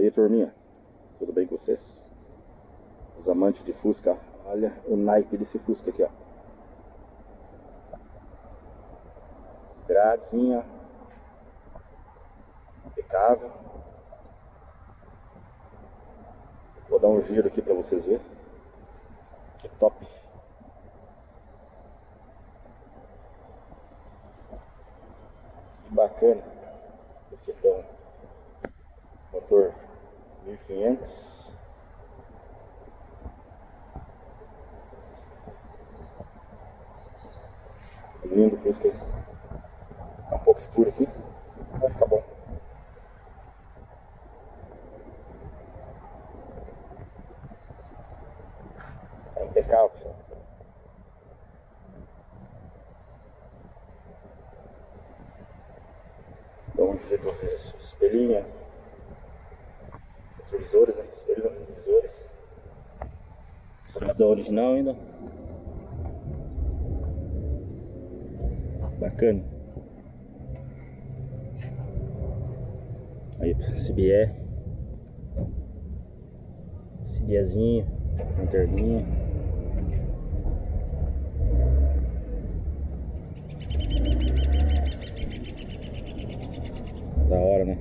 Aí turminha, tudo bem com vocês? Os amantes de Fusca, olha o naipe desse Fusca aqui, ó. Gradezinha, impecável. Vou dar um giro aqui para vocês verem. Que top. Que bacana. Esse um motor 1500. Lindo, por isso que tá um pouco escuro aqui. Vai ficar bom. Tá impecável, pessoal. Então, vamos dizer pra vocês, espelhinha, retrovisores, né? Espelho retrovisores. Solidão original ainda. Bacana. Aí, CBE. CBEzinho, lanterninha. Da hora, né?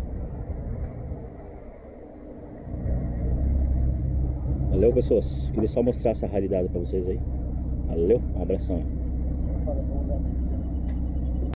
Valeu, pessoas. Queria só mostrar essa raridade pra vocês aí. Valeu, um abração.